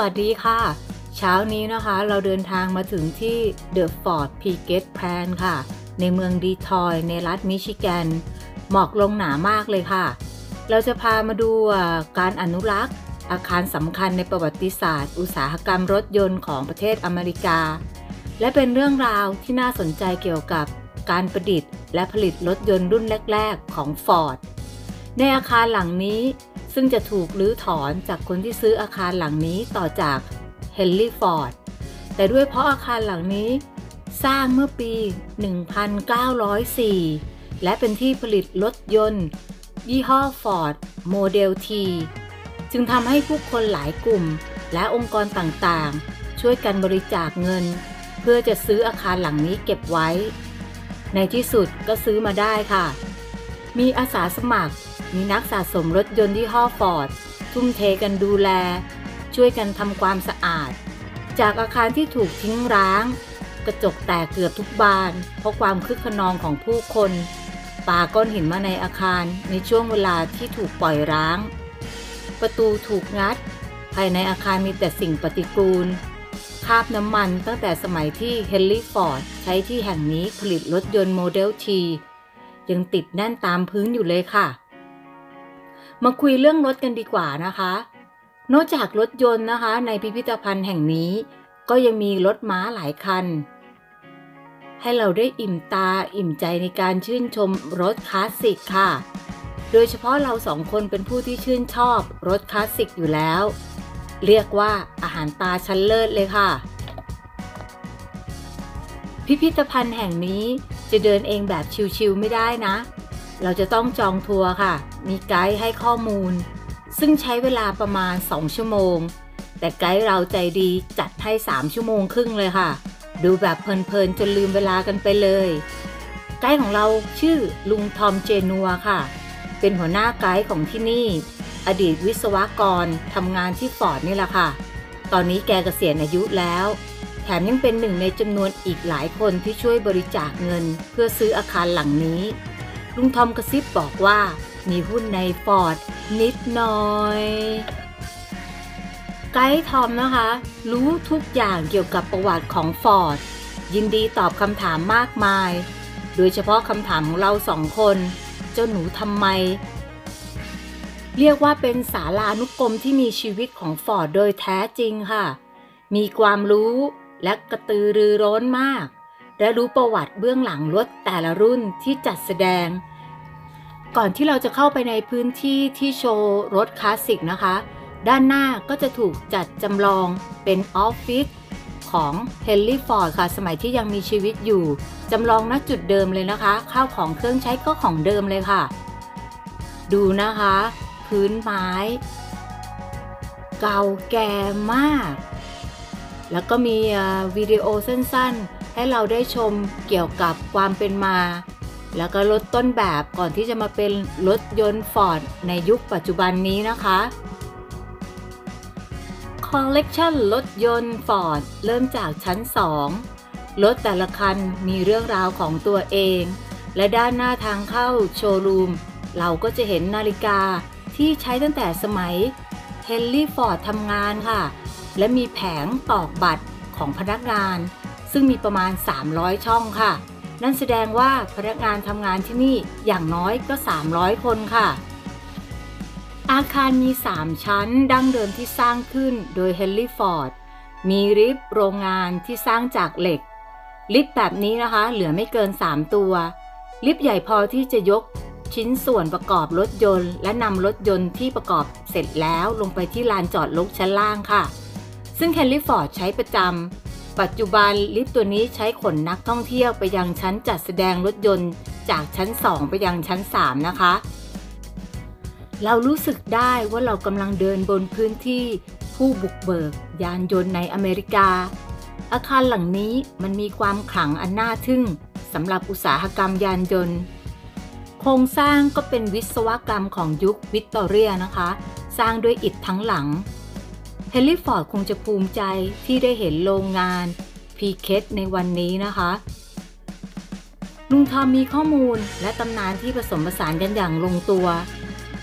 สวัสดีค่ะ เช้านี้นะคะเราเดินทางมาถึงที่ The Ford p g a t Plan ค่ะ ในเมืองดีทอยในรัฐมิชิแกน หมอกลงหนามากเลยค่ะ เราจะพามาดูการอนุรักษ์ อาคารสำคัญในประวัติศาสตร์ อุตสาหกรรมรถยนต์ของประเทศอเมริกา และเป็นเรื่องราวที่น่าสนใจเกี่ยวกับการประดิษฐ์ และผลิตรถยนต์รุ่นแรก ๆ ของ Ford ในอาคารหลังนี้ ซึ่งจะถูกลื้อถอนจากคนที่ซื้ออาคารหลังนี้ต่อจากเฮนรี่ฟอร์ด แต่ด้วยเพราะอาคารหลังนี้สร้างเมื่อปี 1904 และเป็นที่ผลิตรถยนต์ ยี่ห้อ Ford Model T จึงทำให้ผู้คนหลายกลุ่มและองค์กรต่างๆ ช่วยกันบริจาคเงิน เพื่อจะซื้ออาคารหลังนี้เก็บไว้ ในที่สุดก็ซื้อมาได้ค่ะ มีอาสาสมัคร มีนักสะสมรถยนต์ที่ห้อฟอร์ดทุ่มเทกันดูแล ช่วยกันทำความสะอาด จากอาคารที่ถูกทิ้งร้าง กระจกแตกเกือบทุกบาน เพราะความคึกขนองของผู้คนปาก้อนหินมาในอาคารในช่วงเวลาที่ถูกปล่อยร้าง ประตูถูกงัด ภายในอาคารมีแต่สิ่งปฏิกูลคาบน้ำมันตั้งแต่สมัยที่เฮนรี่ฟอร์ดใช้ที่แห่งนี้ผลิตรถยนต์โมเดลทียังติดแน่นตามพื้นอยู่เลยค่ะ มาคุยเรื่องรถกันดีกว่านะคะ นอกจากรถยนต์นะคะ ในพิพิธภัณฑ์แห่งนี้ ก็ยังมีรถม้าหลายคัน ให้เราได้อิ่มตาอิ่มใจในการชื่นชมรถคลาสสิกค่ะ โดยเฉพาะเราสองคนเป็นผู้ที่ชื่นชอบรถคลาสสิกอยู่แล้ว เรียกว่าอาหารตาชั้นเลิศเลยค่ะ พิพิธภัณฑ์แห่งนี้จะเดินเองแบบชิวๆไม่ได้นะ เราจะต้องจองทัวร์ค่ะ มีไกด์ให้ข้อมูล ซึ่งใช้เวลาประมาณ 2 ชั่วโมง แต่ไกด์เราใจดีจัดให้ 3 ชั่วโมงครึ่งเลยค่ะ ดูแบบเพลินๆจนลืมเวลากันไปเลย ไกด์ของเราชื่อลุงทอมเจนัวค่ะ เป็นหัวหน้าไกด์ของที่นี่ อดีตวิศวกรทำงานที่ฟอร์ดนี่แหละค่ะ ตอนนี้แกเกษียณอายุแล้วแถมยังเป็นหนึ่งในจำนวนอีกหลายคนที่ช่วยบริจาคเงิน เพื่อซื้ออาคารหลังนี้ ลุงทอมกระซิบบอกว่า มีหุ้นในฟอร์ดนิดหน่อย ไกด์ทอมนะคะ รู้ทุกอย่างเกี่ยวกับประวัติของฟอร์ดยินดีตอบคำถามมากมาย โดยเฉพาะคำถามของเราสองคน เจ้าหนูทำไม เรียกว่าเป็นสารานุกรมที่มีชีวิตของฟอร์ดโดยแท้จริงค่ะ มีความรู้และกระตือรือร้นมาก และรู้ประวัติเบื้องหลังรถแต่ละรุ่นที่จัดแสดง ก่อนที่เราจะเข้าไปในพื้นที่ที่โชว์รถคลาสสิกนะคะ ด้านหน้าก็จะถูกจัดจำลองเป็นออฟฟิศของเฮนรี่ฟอร์ดค่ะ สมัยที่ยังมีชีวิตอยู่ จำลองณจุดเดิมเลยนะคะ ข้าวของเครื่องใช้ก็ของเดิมเลยค่ะ ดูนะคะ พื้นไม้ เก่าแก่มาก แล้วก็มีวิดีโอสั้นๆ ให้เราได้ชมเกี่ยวกับความเป็นมา แล้วก็รถต้นแบบก่อนที่จะมาเป็นรถยนต์ฟอร์ดในยุคปัจจุบันนี้นะคะคอลเลกชันรถยนต์ฟอร์ดเริ่มจากชั้น 2 รถแต่ละคันมีเรื่องราวของตัวเอง และด้านหน้าทางเข้าโชว์รูม เราก็จะเห็นนาฬิกาที่ใช้ตั้งแต่สมัยเฮนรี่ฟอร์ดทำงานค่ะ และมีแผงตอกบัตรของพนักงาน ซึ่งมีประมาณ 300 ช่องค่ะ นั่นแสดงว่าพนักงานทำงานที่นี่อย่างน้อยก็ 300 คนค่ะ อาคารมี 3 ชั้นดั้งเดิมที่สร้างขึ้นโดยเฮนรี่ฟอร์ด มีลิฟต์โรงงานที่สร้างจากเหล็ก ลิฟต์แบบนี้นะคะ เหลือไม่เกิน 3 ตัว ลิฟต์ใหญ่พอที่จะยกชิ้นส่วนประกอบรถยนต์ และนำรถยนต์ที่ประกอบเสร็จแล้วลงไปที่ลานจอดรถชั้นล่างค่ะ ซึ่งเฮนรี่ฟอร์ดใช้ประจำ ปัจจุบันลิฟต์ตัวนี้ใช้ขนนักท่องเที่ยวไปยังชั้นจัดแสดงรถยนต์จากชั้น 2 ไปยังชั้น 3 นะคะ เรารู้สึกได้ว่าเรากำลังเดินบนพื้นที่ผู้บุกเบิก ยานยนต์ในอเมริกา อาคารหลังนี้มันมีความขลังอันน่าทึ่งสำหรับอุตสาหกรรมยานยนต์ โครงสร้างก็เป็นวิศวกรรมของยุควิกตอเรียนะคะ สร้างด้วยอิฐทั้งหลัง เฮนรี่ฟอร์ดคงจะภูมิใจที่ได้เห็นโรงงาน Piquette ในวันนี้นะคะ ลุงทอมมีข้อมูลและตำนานที่ผสมผสานกันอย่างลงตัว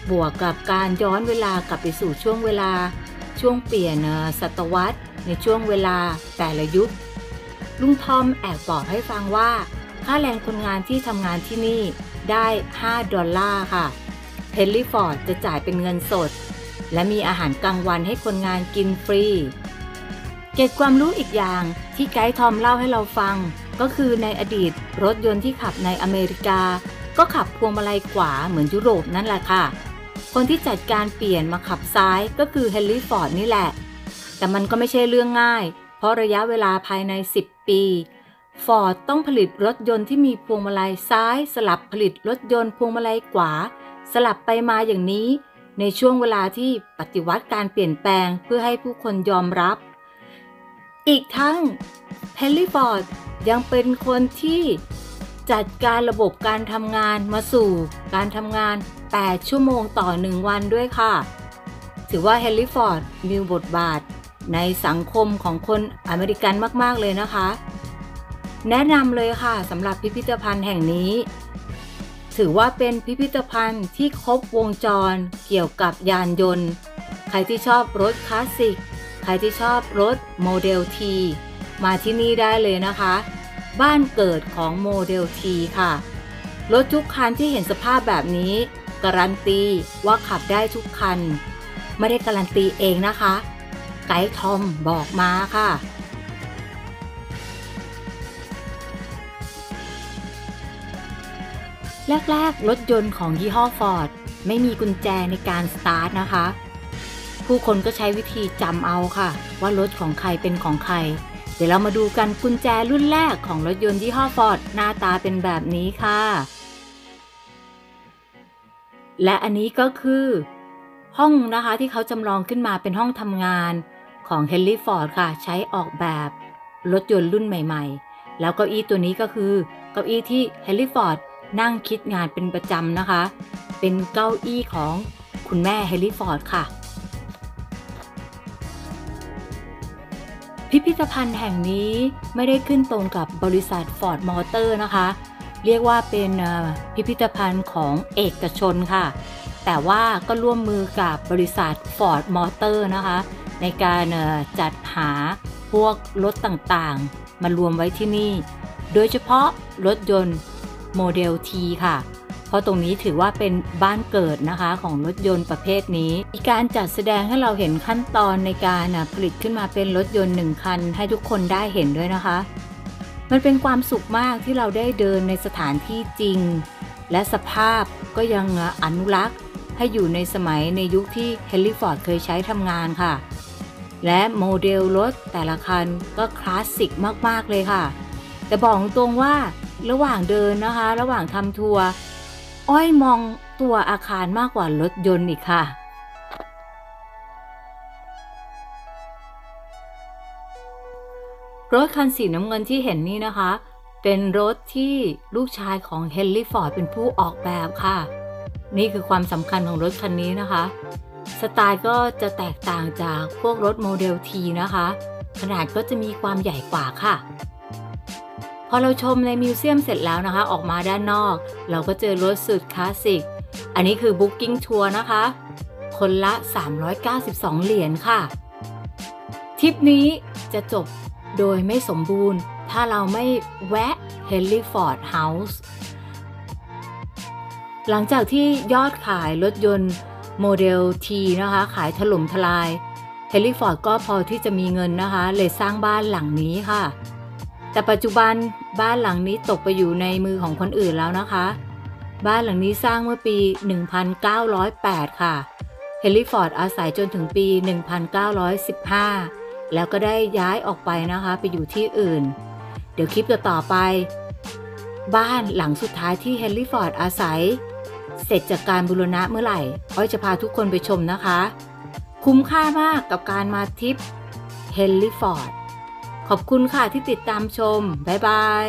บวกกับการย้อนเวลากลับไปสู่ช่วงเวลา ช่วงเปลี่ยนศตวรรษ ในช่วงเวลาแต่ละยุค ลุงทอมแอบบอกให้ฟังว่า ค่าแรงคนงานที่ทำงานที่นี่ได้ 5 ดอลลาร์ค่ะเฮนรี่ฟอร์ดจะจ่ายเป็นเงินสด และมีอาหารกลางวันให้คนงานกินฟรี เก็บความรู้อีกอย่างที่ไกด์ทอมเล่าให้เราฟัง ก็คือในอดีตรถยนต์ที่ขับในอเมริกา ก็ขับพวงมาลัยขวาเหมือนยุโรปนั่นแหละค่ะ คนที่จัดการเปลี่ยนมาขับซ้ายก็คือเฮนรี่ฟอร์ดนี่แหละ แต่มันก็ไม่ใช่เรื่องง่าย เพราะระยะเวลาภายใน 10 ปีฟอร์ดต้องผลิตรถยนต์ที่มีพวงมาลัยซ้าย สลับผลิตรถยนต์พวงมาลัยขวา สลับไปมาอย่างนี้ ในช่วงเวลาที่ปฏิวัติการเปลี่ยนแปลงเพื่อให้ผู้คนยอมรับ อีกทั้งเฮนรี่ฟอร์ดยังเป็นคนที่จัดการระบบการทำงานมาสู่การทำงาน 8 ชั่วโมงต่อ 1 วันด้วยค่ะ ถือว่าเฮนรี่ฟอร์ดมีบทบาทในสังคมของคนอเมริกันมาก ๆ เลยนะคะ แนะนำเลยค่ะสำหรับพิพิธภัณฑ์แห่งนี้ ถือว่าเป็นพิพิธภัณฑ์ที่ครบวงจรเกี่ยวกับยานยนต์ ใครที่ชอบรถคลาสสิก ใครที่ชอบรถโมเดล T มาที่นี่ได้เลยนะคะ บ้านเกิดของโมเดล T ค่ะ รถทุกคันที่เห็นสภาพแบบนี้ การันตีว่าขับได้ทุกคัน ไม่ได้การันตีเองนะคะ ไกด์ทอมบอกมาค่ะ แรกๆ รถยนต์ของยี่ห้อฟอร์ดไม่มีกุญแจในการสตาร์ทนะคะ ผู้คนก็ใช้วิธีจำเอาค่ะ ว่ารถของใครเป็นของใคร เดี๋ยวเรามาดูกันกุญแจรุ่นแรกของรถยนต์ยี่ห้อฟอร์ดหน้าตาเป็นแบบนี้ค่ะ และอันนี้ก็คือ ห้องนะคะที่เขาจำลองขึ้นมาเป็นห้องทำงานของเฮนรี่ฟอร์ดค่ะ ใช้ออกแบบรถยนต์รุ่นใหม่ ๆ แล้วเก้าอี้ตัวนี้ก็คือเก้าอี้ที่เฮนรี่ฟอร์ด นั่งคิดงานเป็นประจำนะคะ เป็นเก้าอี้ของคุณแม่เฮนรี่ฟอร์ดค่ะ พิพิธภัณฑ์แห่งนี้ไม่ได้ขึ้นตรงกับบริษัท Ford Motor นะคะ เรียกว่าเป็นพิพิธภัณฑ์ของเอกชนค่ะ แต่ว่าก็ร่วมมือกับบริษัท Ford Motor นะคะ ในการจัดหาพวกรถต่างๆ มารวมไว้ที่นี่ โดยเฉพาะรถยนต์ โมเดล T ค่ะ เพราะตรงนี้ถือว่าเป็นบ้านเกิดนะคะของรถยนต์ประเภทนี้ มีการจัดแสดงให้เราเห็นขั้นตอนในการผลิตขึ้นมาเป็นรถยนต์หนึ่งคัน ให้ทุกคนได้เห็นด้วยนะคะ มันเป็นความสุขมากที่เราได้เดินในสถานที่จริง และสภาพก็ยังอนุรักษ์ให้อยู่ในสมัยในยุคที่เฮนรี่ฟอร์ดเคยใช้ทำงานค่ะ และโมเดลรถแต่ละคันก็คลาสสิกมาก ๆ เลยค่ะ แต่บอกตรงว่า ระหว่างเดินนะคะ ระหว่างทำทัวร์อ้อยมองตัวอาคารมากกว่ารถยนต์อีกค่ะ รถคันสีน้ำเงินที่เห็นนี่นะคะ เป็นรถที่ลูกชายของเฮนรี่ฟอร์ดเป็นผู้ออกแบบค่ะ นี่คือความสำคัญของรถคันนี้นะคะ สไตล์ก็จะแตกต่างจากพวกรถโมเดล T นะคะ ขนาดก็จะมีความใหญ่กว่าค่ะ พอเราชมใน museum เสร็จแล้วนะคะ ออกมาด้านนอก เราก็เจอรถสุดคลาสสิก อันนี้คือ Booking Tour นะคะ คนละ 392 เหรียญค่ะ ทริปนี้จะจบโดยไม่สมบูรณ์ ถ้าเราไม่แวะ Henry Ford House หลังจากที่ยอดขายรถยนต์โมเดล T นะคะ ขายถล่มทลาย เฮนรี่ฟอร์ดก็พอที่จะมีเงินนะคะ เลยสร้างบ้านหลังนี้ค่ะ แต่ปัจจุบันบ้านหลังนี้ตกไปอยู่ในมือของคนอื่นแล้วนะคะ บ้านหลังนี้สร้างเมื่อปี 1908 ค่ะ เฮนรี่ฟอร์ดอาศัยจนถึงปี 1915 แล้วก็ได้ย้ายออกไปนะคะ ไปอยู่ที่อื่น เดี๋ยวคลิปต่อไป บ้านหลังสุดท้ายที่เฮนรี่ฟอร์ดอาศัย เสร็จจากการบูรณะเมื่อไหร่ อ้อยจะพาทุกคนไปชมนะคะ คุ้มค่ามากกับการมาทริปเฮนรี่ฟอร์ด ขอบคุณค่ะที่ติดตามชม บ๊ายบาย